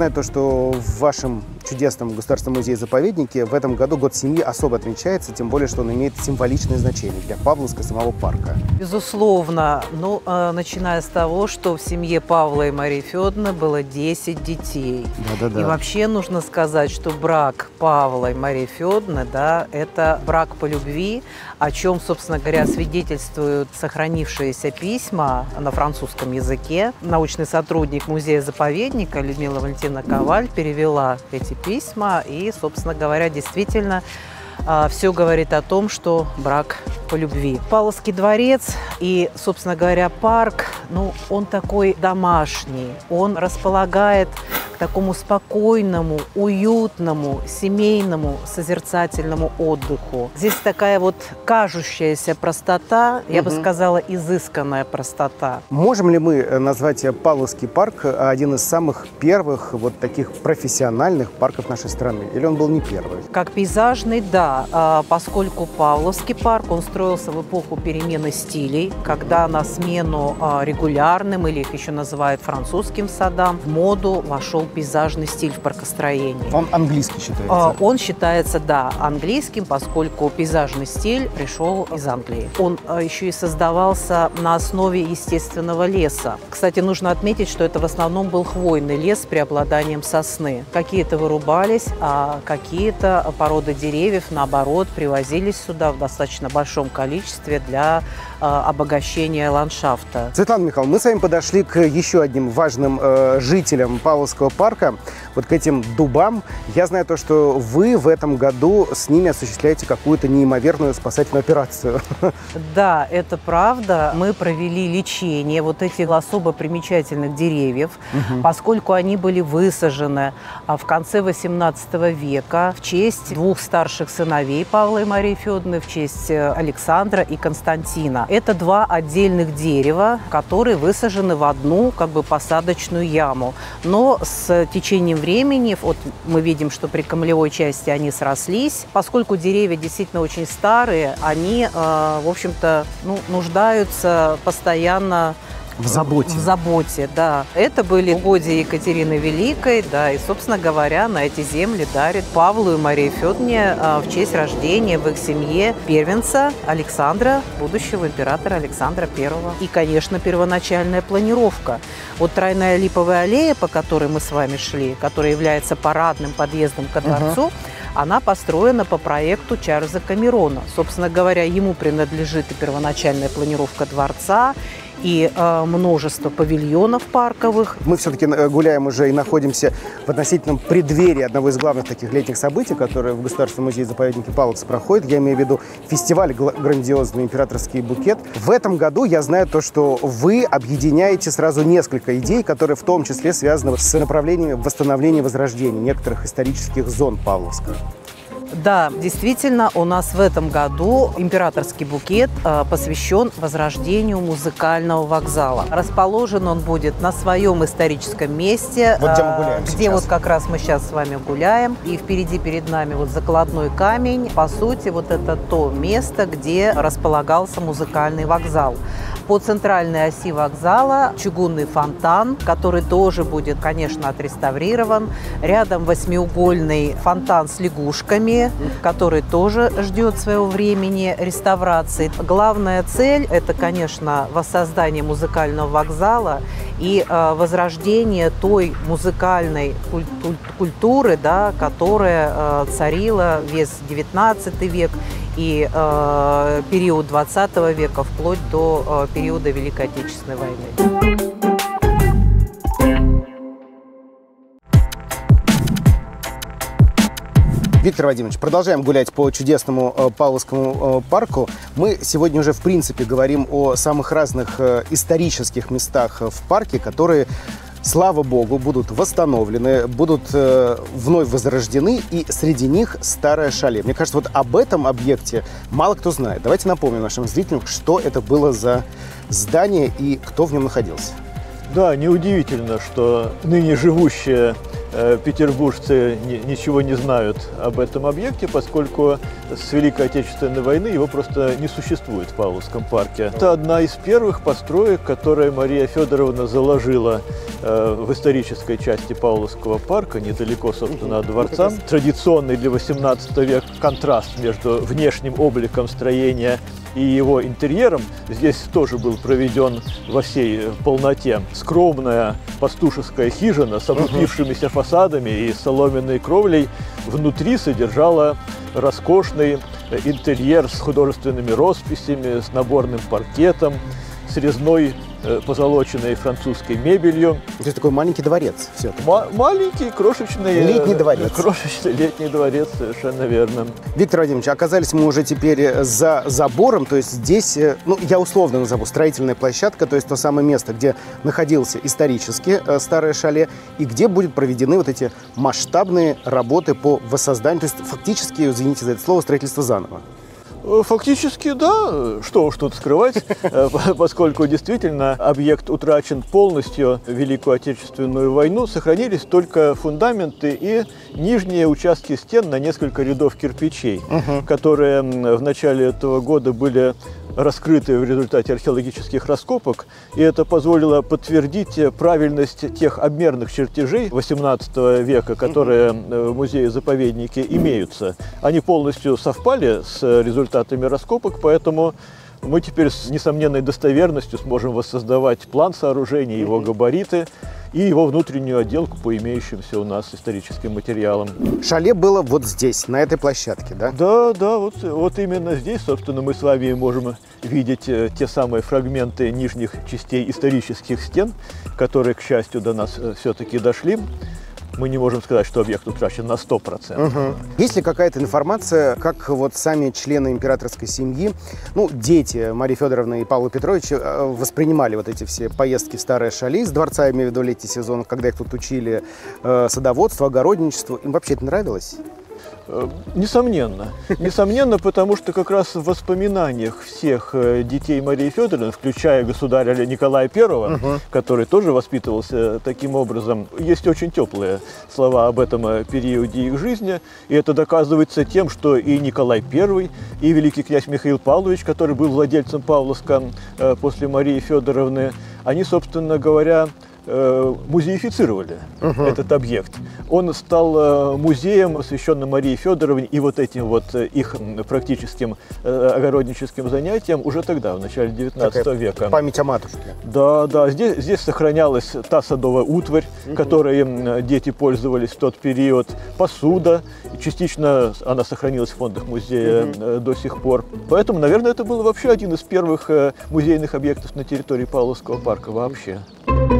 знаю то, что в вашем чудесном государственном музее-заповеднике в этом году год семьи особо отмечается, тем более, что он имеет символичное значение для Павловска самого парка. Безусловно. Ну, э, начиная с того, что в семье Павла и Марии Федоровны было 10 детей. Да-да-да. И вообще нужно сказать, что брак Павла и Марии Федоровны, да, это брак по любви, о чем, собственно говоря, свидетельствуют сохранившиеся письма на французском языке. Научный сотрудник музея-заповедника Людмила Валентина Коваль перевела эти письма и, собственно говоря, действительно все говорит о том, что брак по любви. Павловский дворец и, собственно говоря, парк, ну, он такой домашний, он располагает такому спокойному, уютному, семейному, созерцательному отдыху. Здесь такая вот кажущаяся простота, я бы сказала, изысканная простота. Можем ли мы э, назвать Павловский парк э, один из самых первых вот таких профессиональных парков нашей страны? Или он был не первый? Как пейзажный, да, а, поскольку Павловский парк, он строился в эпоху перемены стилей, когда на смену а, регулярным, или их еще называют французским садам, в моду вошел пейзажный стиль в паркостроении. Он английский считается? А, Он считается, да, английским, поскольку пейзажный стиль пришел из Англии. Он а, еще и создавался на основе естественного леса. Кстати, нужно отметить, что это в основном был хвойный лес с преобладанием сосны. Какие-то вырубались, а какие-то породы деревьев, наоборот, привозились сюда в достаточно большом количестве для а, обогащения ландшафта. Светлана Михайловна, мы с вами подошли к еще одним важным э, жителям Павловского парка, вот к этим дубам. Я знаю то, что вы в этом году с ними осуществляете какую-то неимоверную спасательную операцию. Да, это правда. Мы провели лечение вот этих особо примечательных деревьев, поскольку они были высажены а, в конце XVIII века в честь двух старших сыновей Павла и Марии Федоровны, в честь э, Александра и Константина. Это два отдельных дерева, которые высажены в одну как бы посадочную яму. Но с течением времени, вот мы видим, что при камлевой части они срослись. Поскольку деревья действительно очень старые, они, э, в общем-то, ну, нуждаются постоянно В заботе. в заботе, да. Это были угодья Екатерины Великой, да, и, собственно говоря, на эти земли дарит Павлу и Марии Федоровне а, в честь рождения в их семье первенца Александра, будущего императора Александра I. И, конечно, первоначальная планировка. Вот тройная липовая аллея, по которой мы с вами шли, которая является парадным подъездом ко дворцу, она построена по проекту Чарльза Камерона. Собственно говоря, ему принадлежит и первоначальная планировка дворца, и э, множество павильонов парковых. Мы все-таки гуляем уже и находимся в относительном преддверии одного из главных таких летних событий, которые в Государственном музее-заповеднике Павловца проходит. Я имею в виду фестиваль грандиозный «Императорский букет». В этом году я знаю то, что вы объединяете сразу несколько идей, которые в том числе связаны с направлениями восстановления возрождения некоторых исторических зон Павловска. Да, действительно, у нас в этом году императорский букет э, посвящен возрождению музыкального вокзала. Расположен он будет на своем историческом месте, Вот где мы э, гуляем где сейчас. вот как раз мы сейчас с вами гуляем. И впереди перед нами вот закладной камень. По сути, вот это то место, где располагался музыкальный вокзал. По центральной оси вокзала чугунный фонтан, который тоже будет, конечно, отреставрирован. Рядом восьмиугольный фонтан с лягушками, который тоже ждет своего времени реставрации. Главная цель – это, конечно, воссоздание музыкального вокзала и э, возрождение той музыкальной куль- куль- культуры, да, которая э, царила весь XIX век и э, период 20 века вплоть до э, периода Великой Отечественной войны. Виктор Вадимович, продолжаем гулять по чудесному э, Павловскому э, парку. Мы сегодня уже, в принципе, говорим о самых разных э, исторических местах в парке, которые, слава богу, будут восстановлены, будут э, вновь возрождены, и среди них старое шале. Мне кажется, вот об этом объекте мало кто знает. Давайте напомним нашим зрителям, что это было за здание и кто в нем находился. Да, неудивительно, что ныне живущее э, петербуржцы ничего не знают об этом объекте, поскольку с Великой Отечественной войны его просто не существует в Павловском парке. Это одна из первых построек, которые Мария Федоровна заложила э, в исторической части Павловского парка, недалеко, собственно, от дворца. Традиционный для 18 века контраст между внешним обликом строения и его интерьером здесь тоже был проведен во всей полноте. Скромная пастушеская хижина с облупившимися фасадами и соломенной кровлей внутри содержала роскошный интерьер с художественными росписями, с наборным паркетом, с резной позолоченной французской мебелью. То есть такой маленький дворец все Ма- маленький, крошечный. Летний дворец. Крошечный летний дворец, совершенно верно. Виктор Владимирович, оказались мы уже теперь э, за забором, то есть здесь, э, ну, я условно назову, строительная площадка, то есть то самое место, где находился исторически старое шале, и где будут проведены вот эти масштабные работы по воссозданию, то есть фактически, извините за это слово, строительство заново. Э, фактически, да. Что уж тут скрывать, э, поскольку действительно объект утрачен полностью в Великую Отечественную войну, сохранились только фундаменты и нижние участки стен на несколько рядов кирпичей, угу. которые в начале этого года были раскрыты в результате археологических раскопок, и это позволило подтвердить правильность тех обмерных чертежей XVIII века, которые в музее-заповеднике имеются. Они полностью совпали с результатами раскопок, поэтому мы теперь с несомненной достоверностью сможем воссоздавать план сооружения, его габариты и его внутреннюю отделку по имеющимся у нас историческим материалам. Шале было вот здесь, на этой площадке, да? Да, да, вот, вот именно здесь, собственно, мы с вами можем видеть э, те самые фрагменты нижних частей исторических стен, которые, к счастью, до нас э, все-таки дошли мы не можем сказать, что объект утрачен на 100%. Угу. Есть ли какая-то информация, как вот сами члены императорской семьи, ну, дети Марии Федоровны и Павла Петровича э, воспринимали вот эти все поездки в Старое Шали с дворца, я имею в виду летний сезон, когда их тут учили э, садоводству, огородничеству. Им вообще это нравилось? Э, несомненно. Несомненно, потому что как раз в воспоминаниях всех э, детей Марии Федоровны, включая государя Николая I, угу. который тоже воспитывался таким образом, есть очень теплые слова об этом э, периоде их жизни. И это доказывается тем, что и Николай I, и великий князь Михаил Павлович, который был владельцем Павловска после Марии Федоровны, они, собственно говоря, Э, музеифицировали угу. этот объект. Он стал э, музеем, посвященным Марии Федоровне и вот этим вот э, их практическим огородническим занятиям уже тогда, в начале 19 Такая века. Память о матушке. Да, да. Здесь, здесь сохранялась та садовая утварь, угу. которой дети пользовались в тот период, посуда. Частично она сохранилась в фондах музея угу. до сих пор. Поэтому, наверное, это был вообще один из первых музейных объектов на территории Павловского парка вообще. Thank you